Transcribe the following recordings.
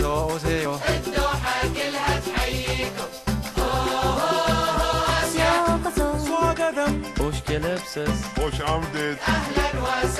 أوسو أوسيو الدوحة كلها تحييكم سواقدم وش كلبسس Hoş amdet. أهلا وسهلا.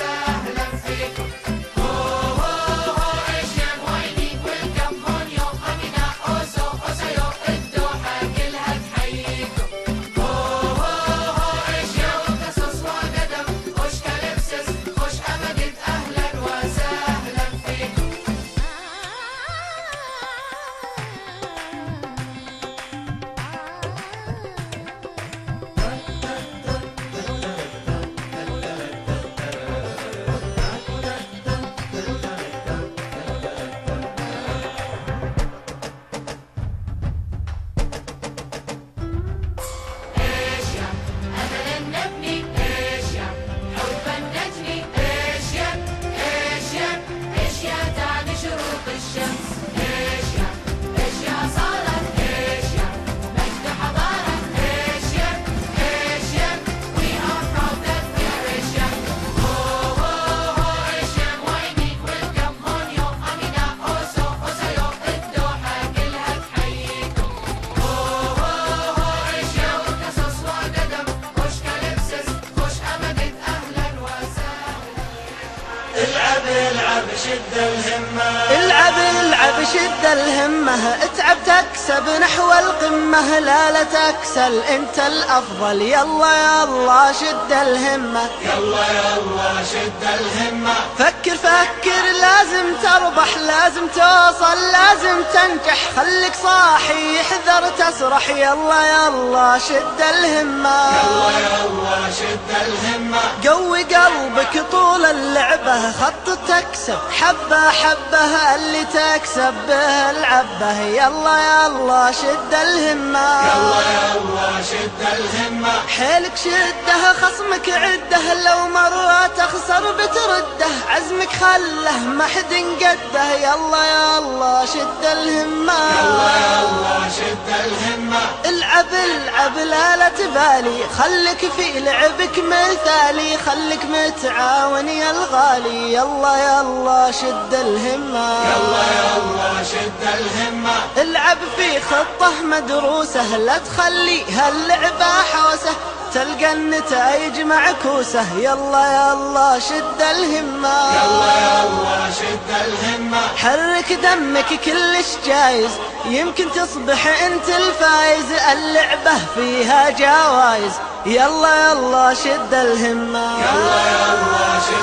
العب العب شد الهمة. العب العب شد الهمة. اتعب تكسب نحو القمة. لا لا تكسل انت الأفضل. يلا يلا شد الهمة. يلا يلا شد الهمة. فكر فكر لازم تربح لازم توصل لازم تنجح. خليك صاحي احذر تسرح. يلا يلا شد الهمة. يلا يلا شد الهمة. قوي قلبك طول اللعبة. خط تكسب حبة حبة اللي تكسب به العبة يلا يلا شد الهمة. يلا يلا شد الهمة. حيلك شده خصمك عده. لو مرة تخسر بترده. عزمك خله ما حد قده يلا يلا شد الهمة. يلا يلا شد الهمة. العب العب لا لا تبالي. خلك في لعبك مثالي. خلك متعاون يا الغالي. يلا يلا شد الهمة. يلا يلا شد الهمة. العب في خطة مدروسة لا تخلي هاللعبة حوسة. تلقى النتائج معكوسة يلا يلا شد الهمة. يلا يلا شد الهمة. حرك دمك كلش جايز. يمكن تصبح انت الفايز. اللعبة فيها جوايز يلا يلا شد الهمة. يلا يلا شد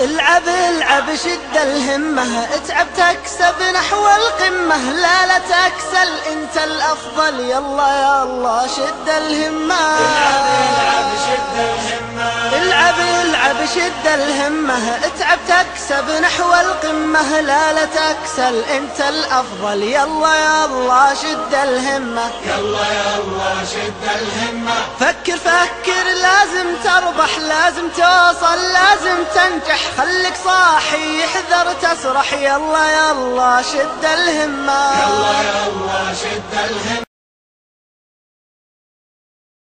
العب العب شد الهمة. اتعب تكسب نحو القمة. لا لا تكسل انت الأفضل. يلا يلا شد الهمة. العب شد الهمة. العب العب شد الهمة. اتعب تكسب نحو القمة. لا لا تكسل انت الأفضل. يلا يلا شد الهمة. يلا يلا شد الهمة. فكر فكر لازم تربح لازم توصل لازم تنجح خليك صاحي احذر تسرح يلا يلا شد الهمة. يلا يلا شد الهمة.